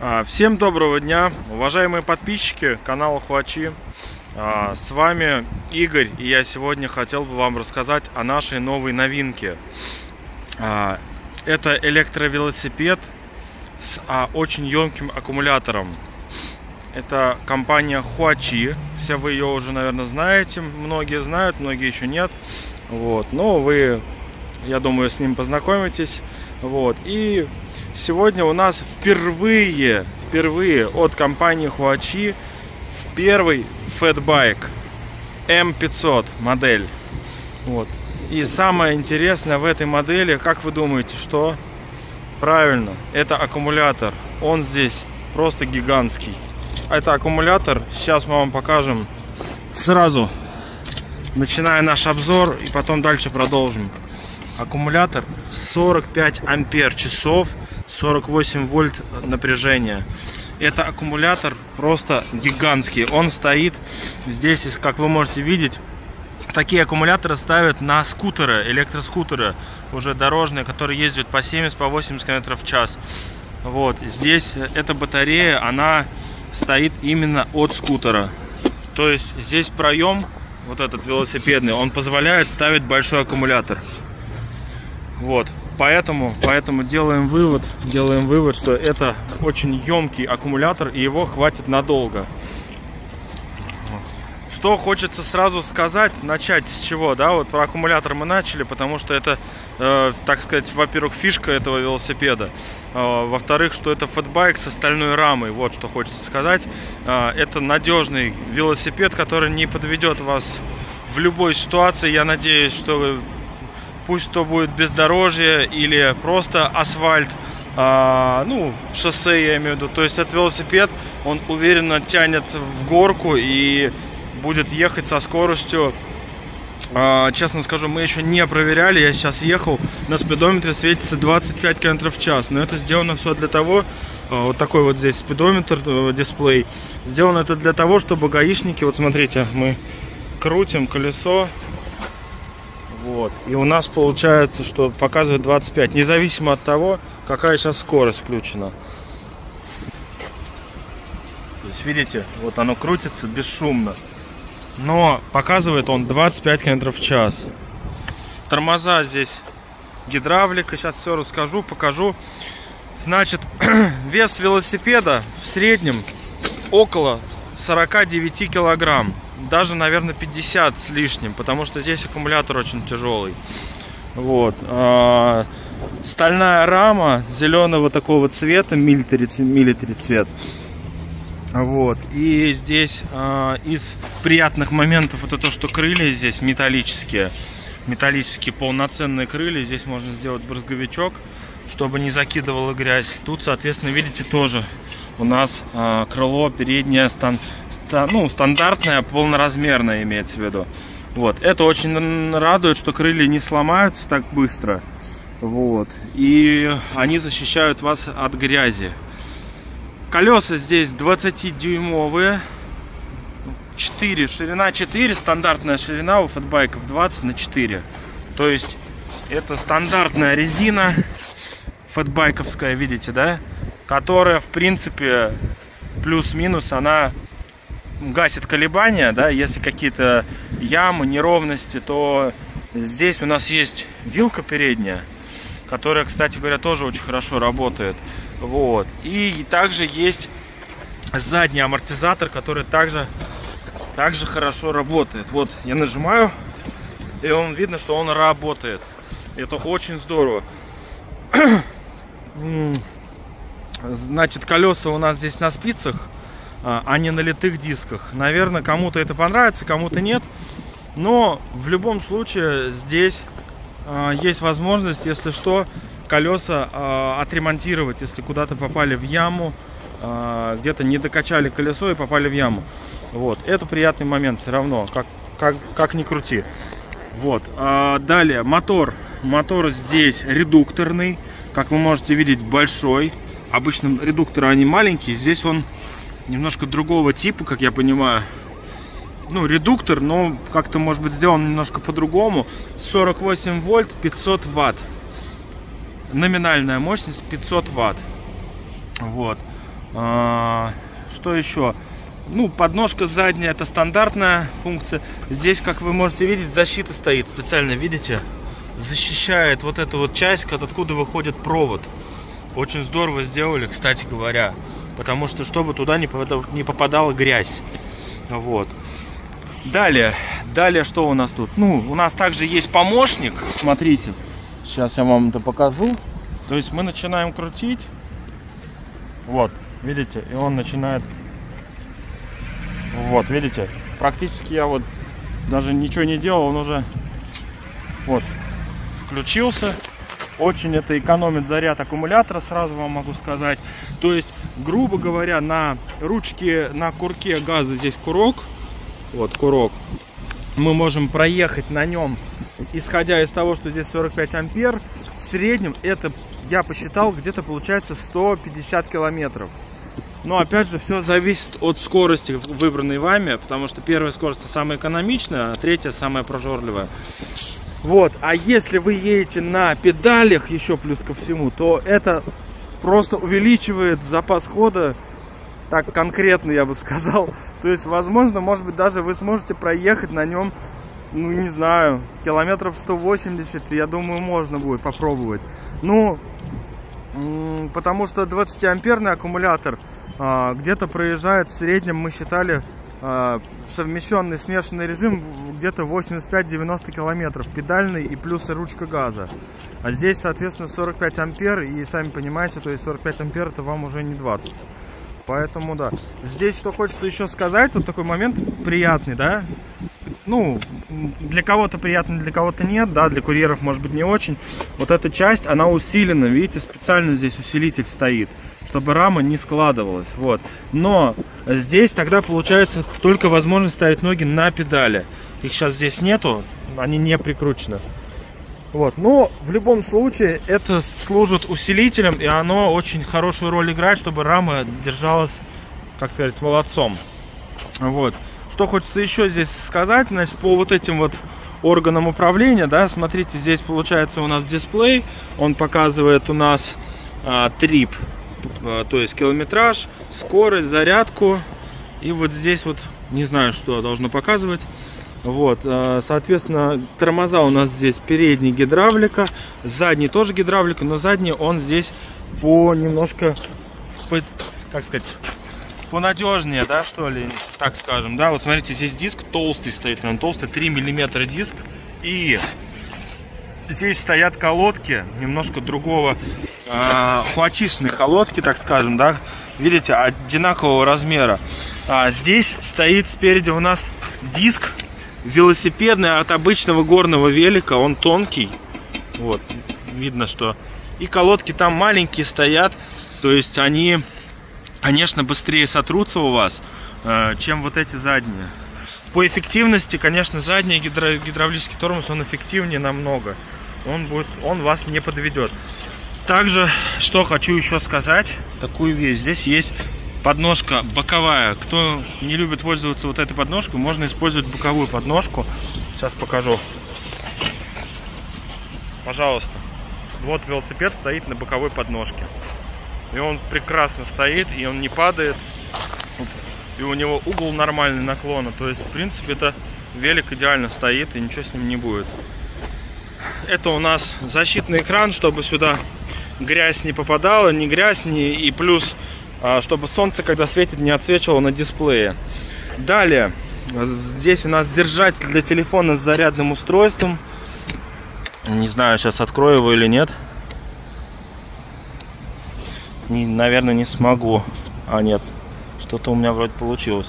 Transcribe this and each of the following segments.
А, Всем доброго дня, уважаемые подписчики канала Хуачи. А, С вами Игорь, и я сегодня хотел бы вам рассказать о нашей новой новинке. А, Это электровелосипед с очень емким аккумулятором. Это компания Хуачи. Все вы ее уже, наверное, знаете. Многие знают, многие еще нет. Вот. Но вы, я думаю, с ним познакомитесь. Вот. И сегодня у нас впервые, впервые от компании Huachi первый фэтбайк M500 модель. Вот. И самое интересное в этой модели, как вы думаете, что? Правильно, это аккумулятор. Он здесь просто гигантский. Это аккумулятор. Сейчас мы вам покажем сразу, начиная наш обзор, и потом дальше продолжим. Аккумулятор 45 ампер часов, 48 вольт напряжения. Это аккумулятор просто гигантский. Он стоит здесь, как вы можете видеть, такие аккумуляторы ставят на скутеры, электроскутеры уже дорожные, которые ездят по 70, по 80 км в час. Вот здесь эта батарея, она стоит именно от скутера. То есть здесь проем, вот этот велосипедный, он позволяет ставить большой аккумулятор. Вот, поэтому, поэтому делаем вывод, делаем вывод, что это очень емкий аккумулятор и его хватит надолго. Что хочется сразу сказать, начать с чего, да, вот про аккумулятор мы начали, потому что это, э, так сказать, во-первых, фишка этого велосипеда, э, во-вторых, что это фэтбайк с остальной рамой, вот что хочется сказать. Э, это надежный велосипед, который не подведет вас в любой ситуации, я надеюсь, что пусть то будет бездорожье или просто асфальт, а, ну, шоссе я имею в виду. То есть этот велосипед, он уверенно тянет в горку и будет ехать со скоростью, а, честно скажу, мы еще не проверяли, я сейчас ехал, на спидометре светится 25 км в час, но это сделано все для того, а, вот такой вот здесь спидометр, э, дисплей, сделано это для того, чтобы гаишники, вот смотрите, мы крутим колесо, вот. И у нас получается, что показывает 25, независимо от того, какая сейчас скорость включена. То есть, видите, вот оно крутится бесшумно. Но показывает он 25 км в час. Тормоза здесь гидравлика. Сейчас все расскажу, покажу. Значит, вес велосипеда в среднем около 49 килограмм даже, наверное, 50 с лишним, потому что здесь аккумулятор очень тяжелый. Вот. А, стальная рама зеленого такого цвета, милитари, милитари цвет. Вот. И здесь а, из приятных моментов это то, что крылья здесь металлические. Металлические полноценные крылья. Здесь можно сделать брызговичок, чтобы не закидывало грязь. Тут, соответственно, видите, тоже у нас э, крыло переднее стан, ста, ну, стандартное, полноразмерное имеется в виду. Вот. Это очень радует, что крылья не сломаются так быстро. Вот. И они защищают вас от грязи. Колеса здесь 20-дюймовые. 4, ширина 4, стандартная ширина у фэтбайков 20 на 4. То есть это стандартная резина фэтбайковская, видите, да? Которая, в принципе, плюс-минус, она гасит колебания, да, если какие-то ямы, неровности, то здесь у нас есть вилка передняя, которая, кстати говоря, тоже очень хорошо работает. Вот. И также есть задний амортизатор, который также, также хорошо работает. Вот, я нажимаю, и он видно, что он работает. Это очень здорово. Значит, колеса у нас здесь на спицах, а, а не на литых дисках. Наверное, кому-то это понравится, кому-то нет. Но в любом случае здесь а, есть возможность, если что, колеса а, отремонтировать, если куда-то попали в яму, где-то не докачали колесо и попали в яму. Вот, это приятный момент все равно, как, как, как ни крути. Вот, далее мотор. Мотор здесь редукторный, как вы можете видеть, большой обычно редукторы они маленькие, здесь он немножко другого типа, как я понимаю. Ну, редуктор, но как-то может быть сделан немножко по-другому. 48 вольт, 500 ватт. Номинальная мощность 500 ватт. Вот. А, что еще? Ну, подножка задняя, это стандартная функция. Здесь, как вы можете видеть, защита стоит специально, видите? Защищает вот эту вот часть, откуда выходит провод. Очень здорово сделали, кстати говоря. Потому что, чтобы туда не попадала, не попадала грязь. Вот. Далее. Далее, что у нас тут? Ну, у нас также есть помощник. Смотрите. Сейчас я вам это покажу. То есть мы начинаем крутить. Вот, видите? И он начинает... Вот, видите? Практически я вот даже ничего не делал, он уже... Вот, включился. Очень это экономит заряд аккумулятора, сразу вам могу сказать. То есть, грубо говоря, на ручке, на курке газа здесь курок. Вот курок. Мы можем проехать на нем, исходя из того, что здесь 45 ампер. В среднем это, я посчитал, где-то получается 150 километров. Но опять же, все зависит от скорости, выбранной вами, потому что первая скорость самая экономичная, а третья самая прожорливая. Вот, а если вы едете на педалях еще плюс ко всему, то это просто увеличивает запас хода, так конкретно я бы сказал. То есть, возможно, может быть, даже вы сможете проехать на нем, ну, не знаю, километров 180, я думаю, можно будет попробовать. Ну, потому что 20-амперный аккумулятор а, где-то проезжает в среднем, мы считали, а, совмещенный смешанный режим где-то 85-90 километров, педальный и плюс ручка газа. А здесь, соответственно, 45 ампер, и сами понимаете, то есть 45 ампер это вам уже не 20. Поэтому, да. Здесь что хочется еще сказать, вот такой момент приятный, да. Ну, для кого-то приятно, для кого-то нет, да, для курьеров может быть не очень. Вот эта часть, она усилена, видите, специально здесь усилитель стоит чтобы рама не складывалась. Вот. Но здесь тогда получается только возможность ставить ноги на педали. Их сейчас здесь нету, они не прикручены. Вот. Но в любом случае это служит усилителем, и оно очень хорошую роль играет, чтобы рама держалась, как сказать, молодцом. Вот. Что хочется еще здесь сказать, значит, по вот этим вот органам управления, да, смотрите, здесь получается у нас дисплей, он показывает у нас а, трип, а, то есть километраж, скорость, зарядку. И вот здесь вот, не знаю, что должно показывать. Вот, а, соответственно, тормоза у нас здесь передний гидравлика, задний тоже гидравлика, но задний он здесь по немножко, по, как сказать, понадежнее, да, что ли, так скажем, да, вот смотрите, здесь диск толстый стоит, он толстый, 3 миллиметра диск, и здесь стоят колодки немножко другого, э, хуачишные колодки, так скажем, да, видите, одинакового размера. А здесь стоит спереди у нас диск велосипедный от обычного горного велика, он тонкий, вот, видно, что. И колодки там маленькие стоят, то есть они, конечно, быстрее сотрутся у вас, э, чем вот эти задние. По эффективности, конечно, задний гидро гидравлический тормоз, он эффективнее намного он, будет, он вас не подведет. Также, что хочу еще сказать, такую вещь. Здесь есть подножка боковая. Кто не любит пользоваться вот этой подножкой, можно использовать боковую подножку. Сейчас покажу. Пожалуйста. Вот велосипед стоит на боковой подножке. И он прекрасно стоит, и он не падает. И у него угол нормальный наклона. То есть, в принципе, это велик идеально стоит, и ничего с ним не будет. Это у нас защитный экран, чтобы сюда грязь не попадала, ни грязь, ни и плюс, а, чтобы солнце, когда светит, не отсвечивало на дисплее. Далее, здесь у нас держатель для телефона с зарядным устройством. Не знаю, сейчас открою его или нет. Не, наверное, не смогу. А, нет. Что-то у меня вроде получилось.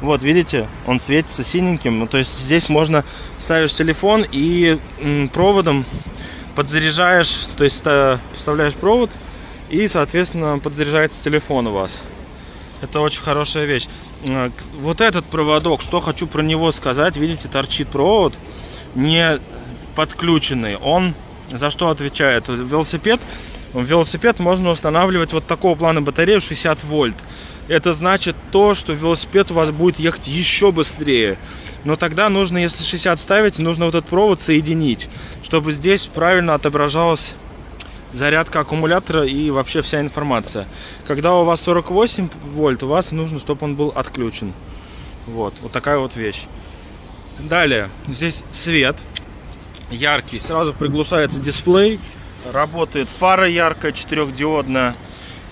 Вот, видите, он светится синеньким. Ну, то есть здесь можно ставишь телефон и проводом подзаряжаешь, то есть вставляешь провод и, соответственно, подзаряжается телефон у вас. Это очень хорошая вещь. А, вот этот проводок, что хочу про него сказать, видите, торчит провод, не подключенный. Он за что отвечает? Велосипед, в велосипед можно устанавливать вот такого плана батарею 60 вольт это значит то, что велосипед у вас будет ехать еще быстрее. Но тогда нужно, если 60 ставить, нужно вот этот провод соединить, чтобы здесь правильно отображалось зарядка аккумулятора и вообще вся информация. Когда у вас 48 вольт, у вас нужно, чтобы он был отключен. Вот, вот такая вот вещь. Далее, здесь свет яркий, сразу приглушается дисплей, работает фара яркая, четырехдиодная.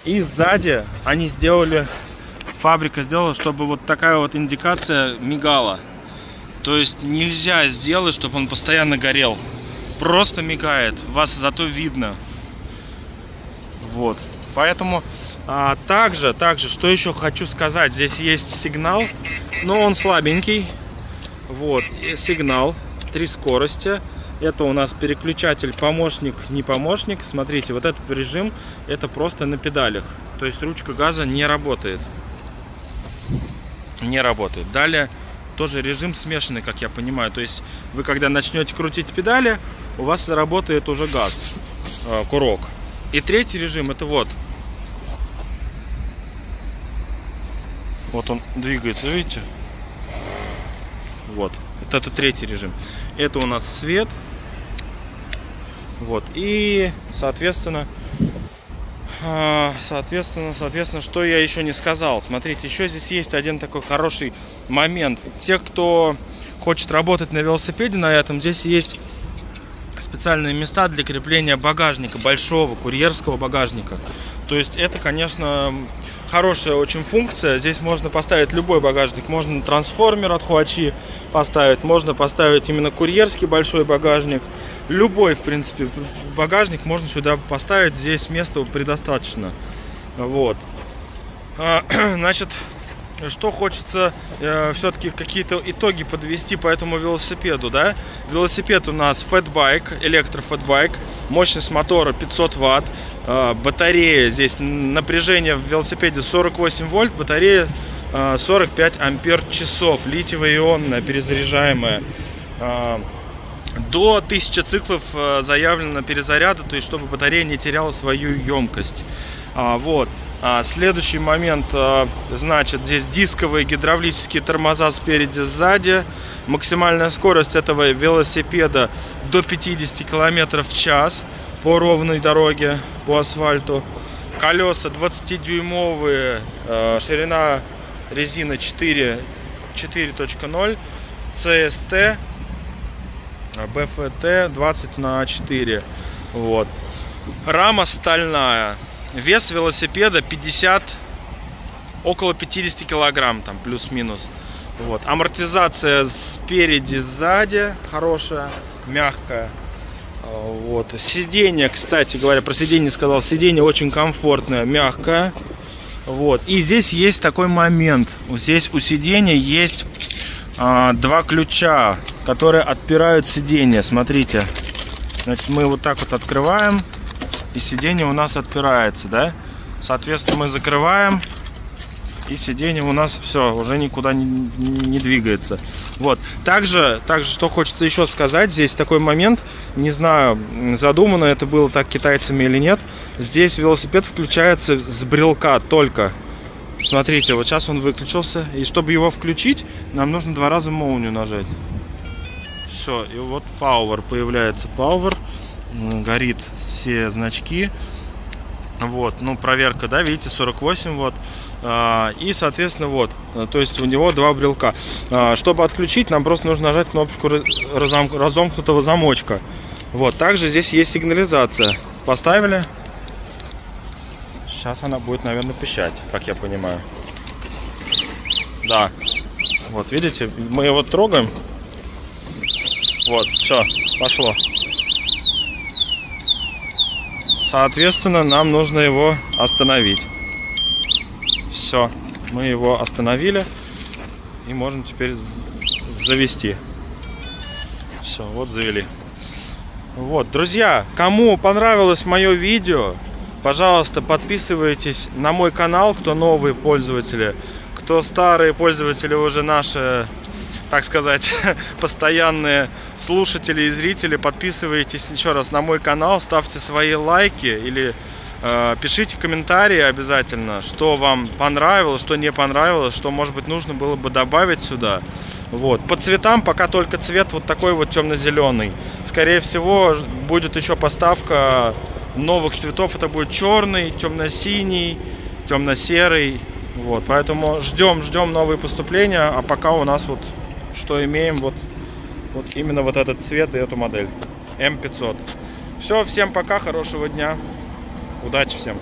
И сзади они сделали, фабрика сделала, чтобы вот такая вот индикация мигала. То есть нельзя сделать, чтобы он постоянно горел. Просто мигает, вас зато видно. Вот. Поэтому а, также, также, что еще хочу сказать, здесь есть сигнал, но он слабенький. Вот, сигнал, три скорости. Это у нас переключатель помощник, не помощник. Смотрите, вот этот режим, это просто на педалях. То есть ручка газа не работает. Не работает. Далее тоже режим смешанный, как я понимаю. То есть вы когда начнете крутить педали, у вас заработает уже газ, э, курок. И третий режим это вот. Вот он двигается, видите? Вот. Вот это третий режим. Это у нас свет. Вот. И, соответственно, а, соответственно, соответственно, что я еще не сказал. Смотрите, еще здесь есть один такой хороший момент. Те, кто хочет работать на велосипеде на этом, здесь есть специальные места для крепления багажника, большого курьерского багажника. То есть это, конечно, хорошая очень функция. Здесь можно поставить любой багажник. Можно трансформер от Huachi поставить, можно поставить именно курьерский большой багажник. Любой, в принципе, багажник можно сюда поставить. Здесь места предостаточно. Вот. А, значит, что хочется э, все-таки какие-то итоги подвести по этому велосипеду, да? Велосипед у нас фэтбайк, электрофэтбайк, мощность мотора 500 ватт, э, батарея здесь напряжение в велосипеде 48 вольт, батарея э, 45 ампер часов, литиево-ионная, перезаряжаемая. Э, до 1000 циклов э, заявлено перезаряда, то есть чтобы батарея не теряла свою емкость. А, вот. А, следующий момент, а, значит, здесь дисковые гидравлические тормоза спереди, сзади. Максимальная скорость этого велосипеда до 50 км в час по ровной дороге, по асфальту. Колеса 20-дюймовые, а, ширина резины 4, 4.0, CST, BFT 20 на 4. Вот. Рама стальная. Вес велосипеда 50, около 50 килограмм, там плюс-минус. Вот. Амортизация спереди, сзади хорошая, мягкая. Вот. Сиденье, кстати говоря, про сиденье сказал, сиденье очень комфортное, мягкое. Вот. И здесь есть такой момент. Здесь у сиденья есть а, два ключа, которые отпирают сиденье. Смотрите. Значит, мы вот так вот открываем и сиденье у нас отпирается, да? Соответственно, мы закрываем, и сиденье у нас все, уже никуда не, не двигается. Вот. Также, также, что хочется еще сказать, здесь такой момент, не знаю, задумано это было так китайцами или нет, здесь велосипед включается с брелка только. Смотрите, вот сейчас он выключился, и чтобы его включить, нам нужно два раза молнию нажать. Все, и вот Power появляется. Power горит все значки. Вот, ну, проверка, да, видите, 48 вот. А, и, соответственно, вот, то есть у него два брелка. А, чтобы отключить, нам просто нужно нажать кнопочку разом, разомкнутого замочка. Вот, также здесь есть сигнализация. Поставили. Сейчас она будет, наверное, пищать, как я понимаю. Да. Вот, видите, мы его трогаем. Вот, все, пошло. Соответственно, нам нужно его остановить. Все, мы его остановили и можем теперь завести. Все, вот завели. Вот, друзья, кому понравилось мое видео, пожалуйста, подписывайтесь на мой канал, кто новые пользователи. Кто старые пользователи уже наши так сказать, постоянные слушатели и зрители, подписывайтесь еще раз на мой канал, ставьте свои лайки или э, пишите комментарии обязательно, что вам понравилось, что не понравилось, что, может быть, нужно было бы добавить сюда. Вот. По цветам пока только цвет вот такой вот темно-зеленый. Скорее всего, будет еще поставка новых цветов это будет черный, темно-синий, темно-серый. Вот, поэтому ждем, ждем новые поступления, а пока у нас вот что имеем, вот, вот именно вот этот цвет и эту модель М500. Все, всем пока, хорошего дня, удачи всем.